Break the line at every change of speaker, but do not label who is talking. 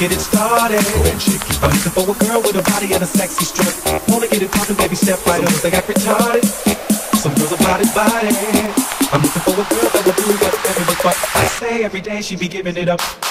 get it started.
Go.
I'm looking for a girl with a body and a sexy strut. Wanna get it poppin', baby, step right up. They got retarded. Some girls are body body. I'm looking for a girl that will do whatever the fuck I say every day. She be giving it up.